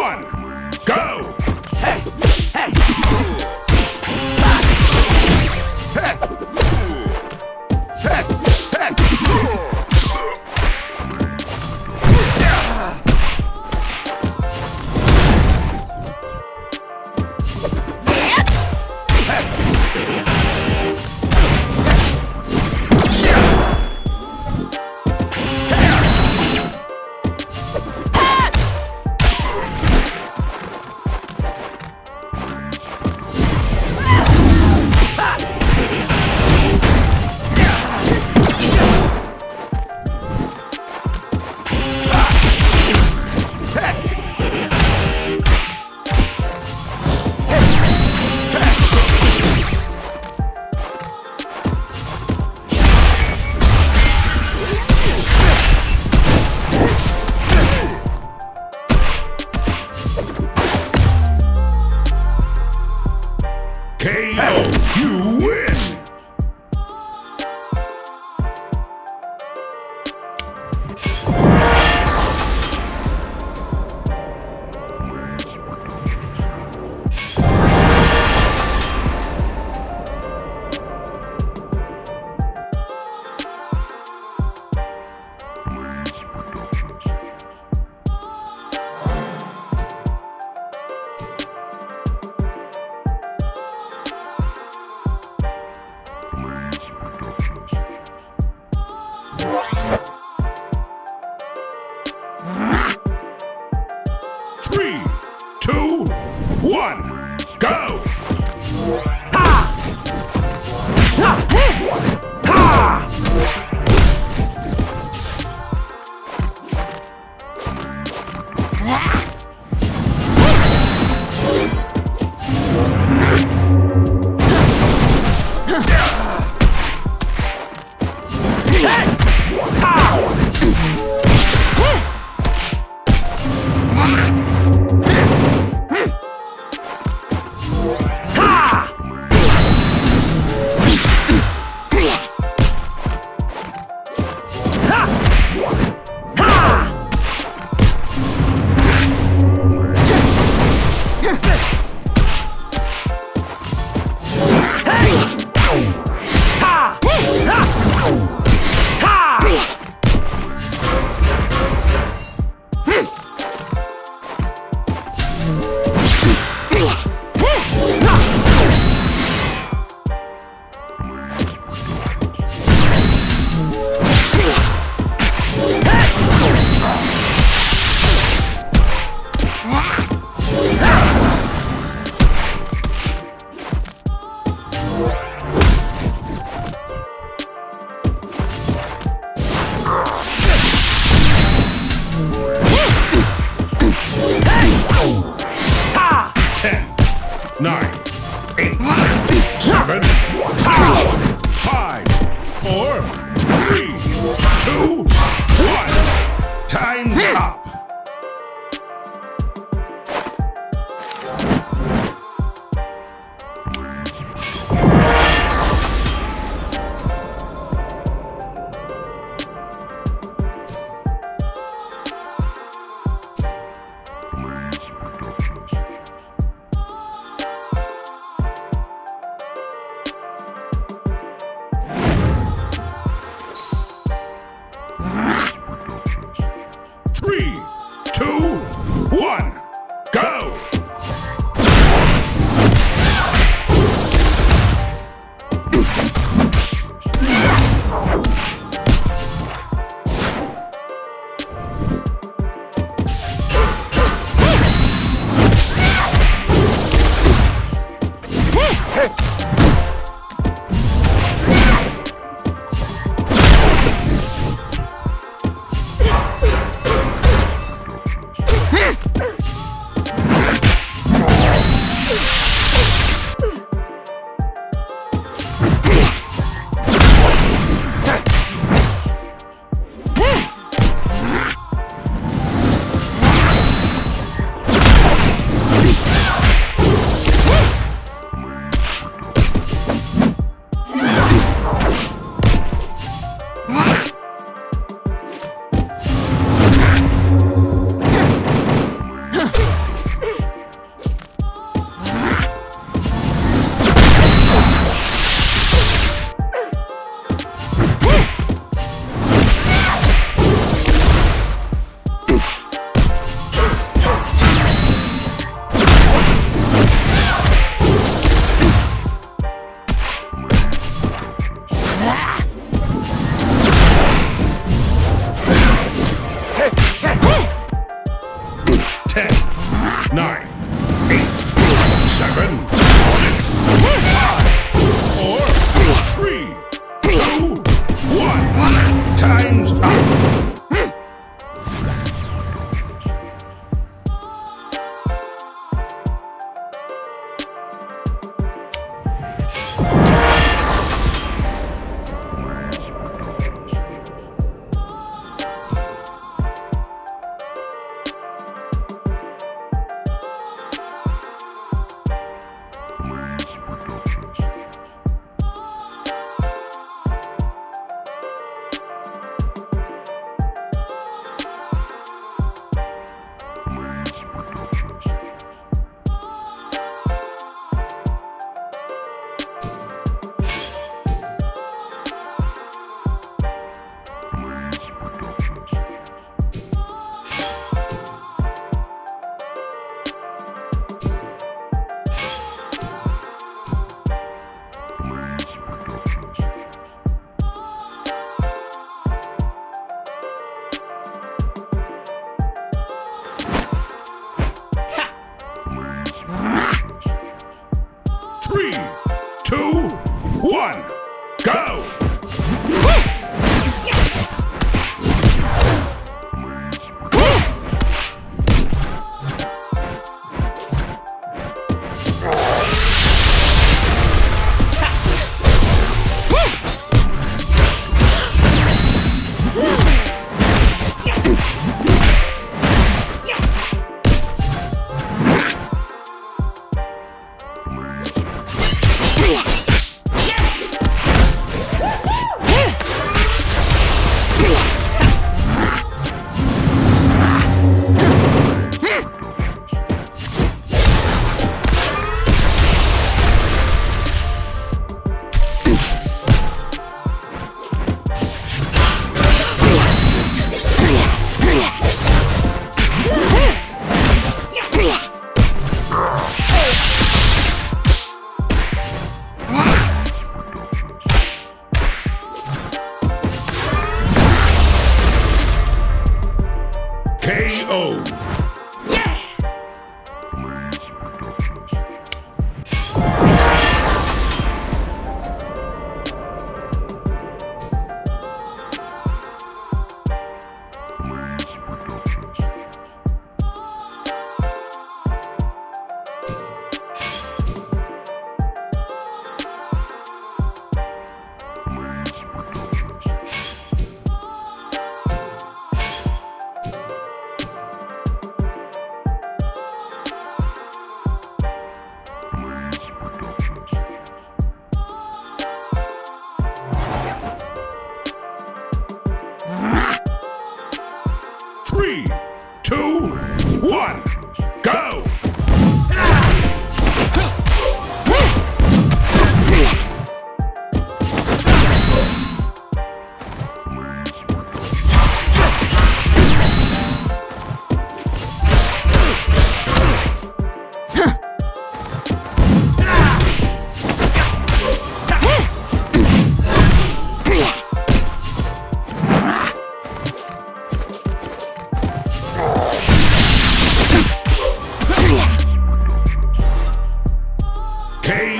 One,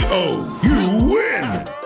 KO. You win!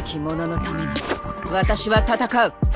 べき者のために私は戦う。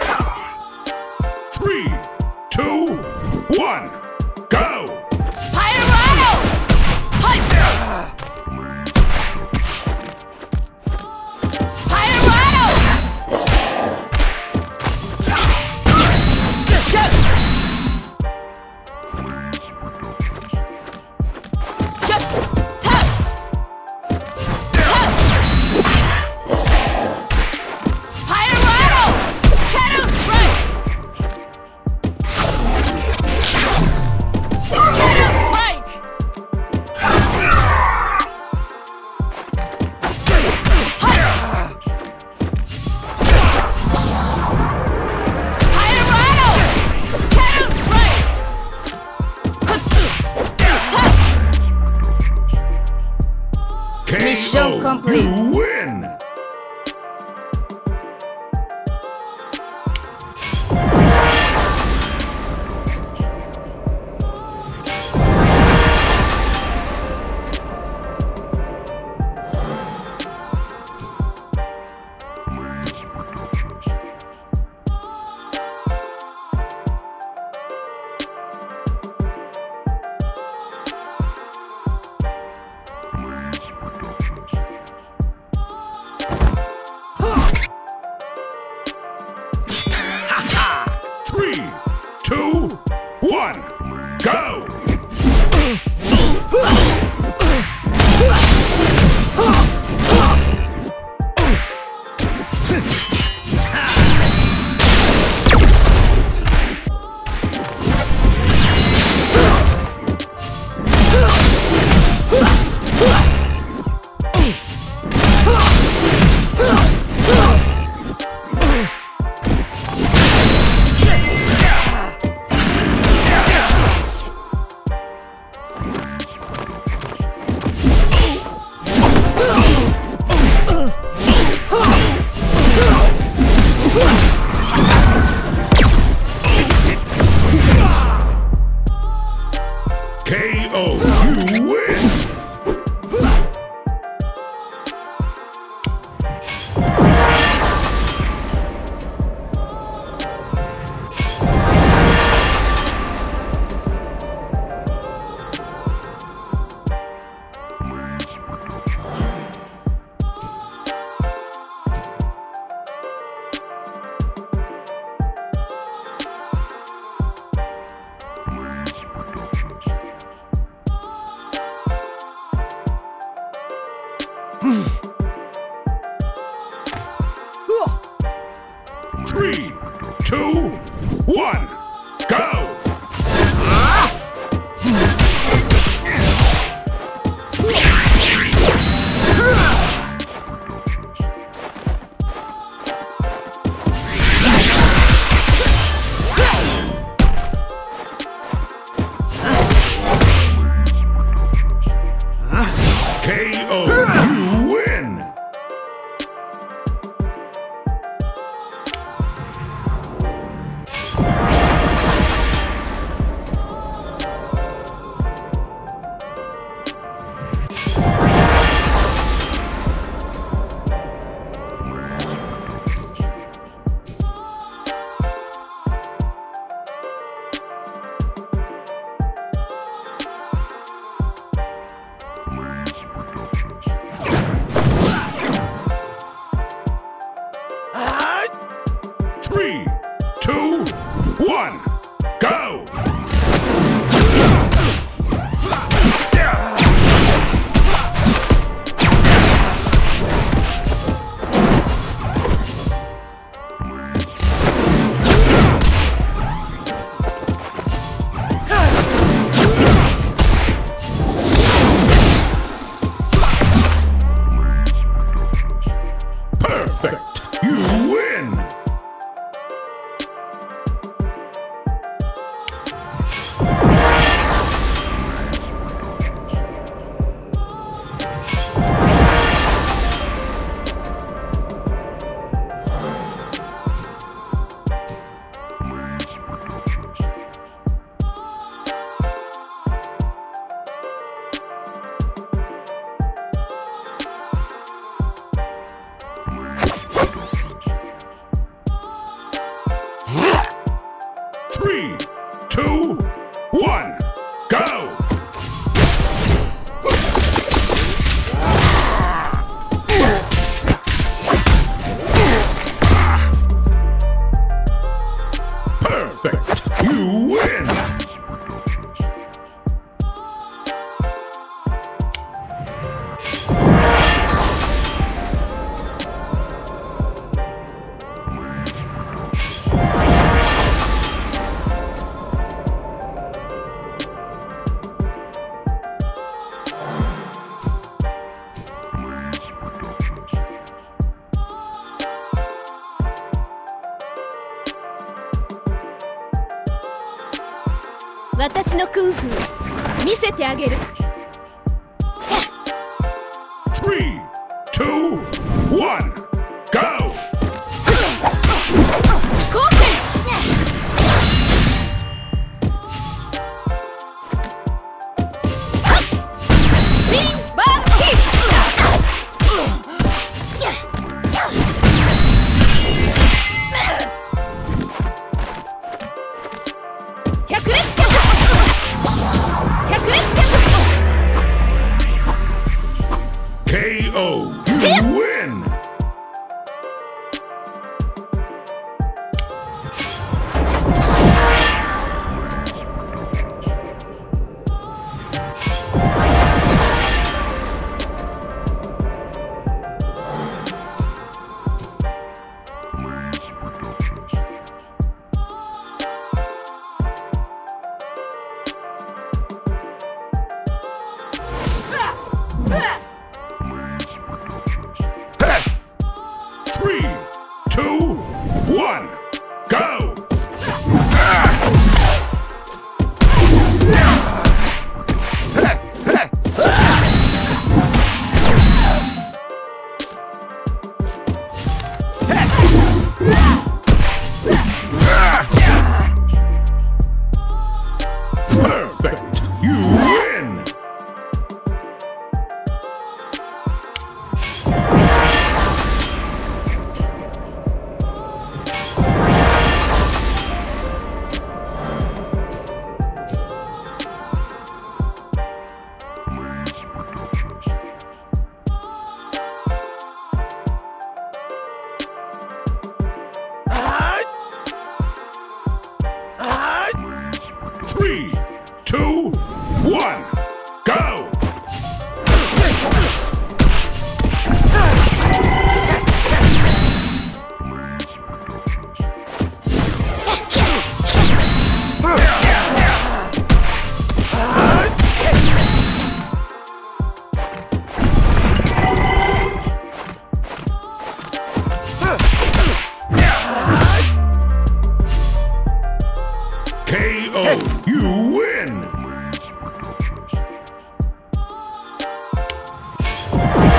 Three,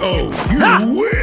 KO. You win.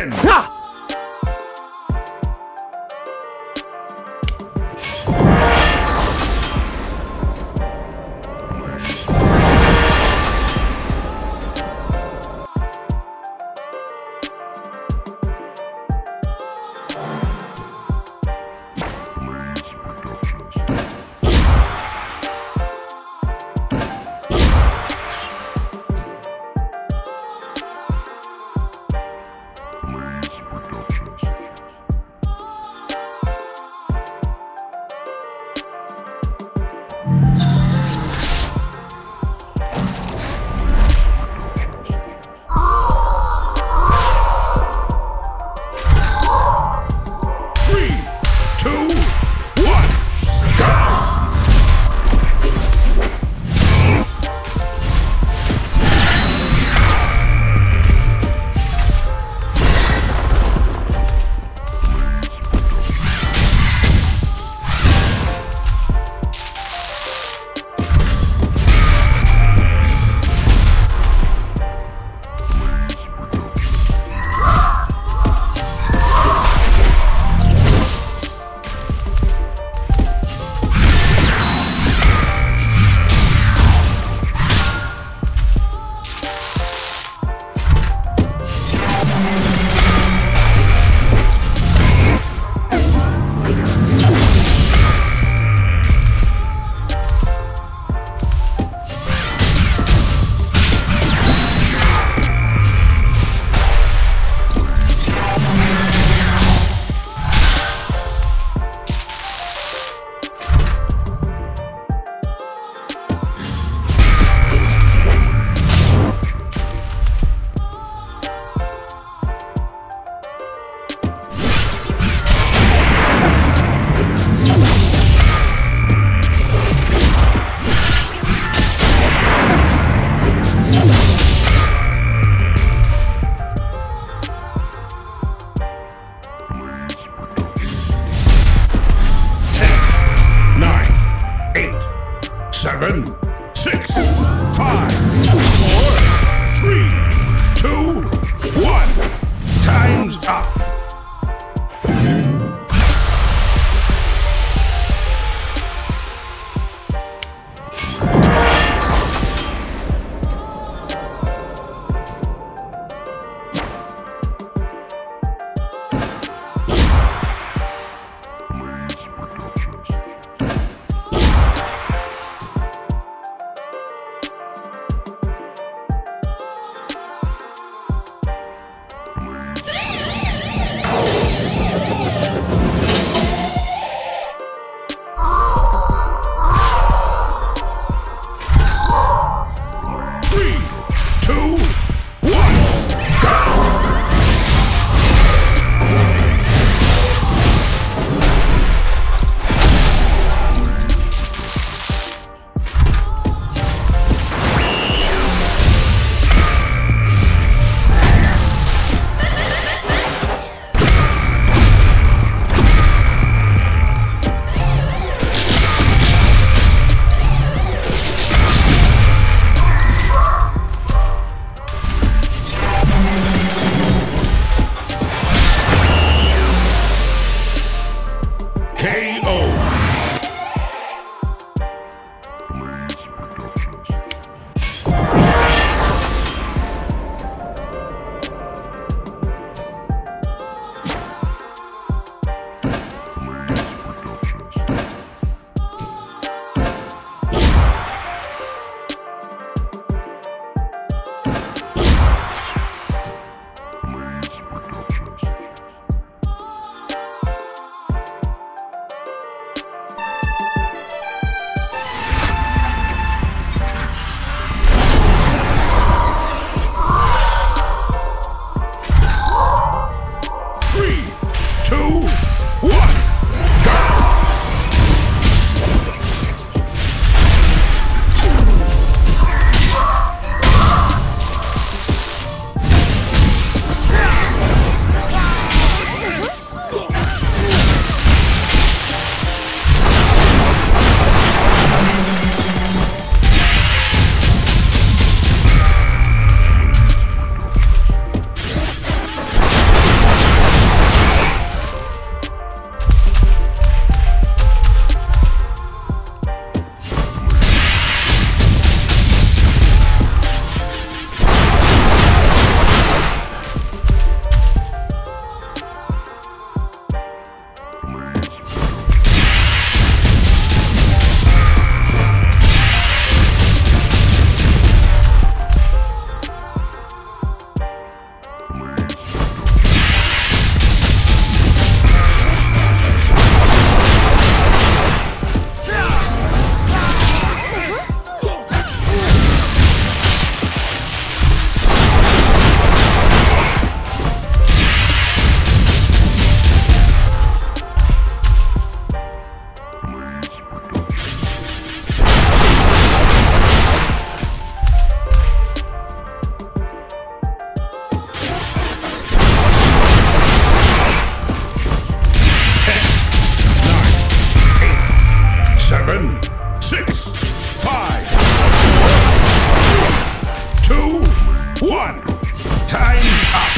One. Time up.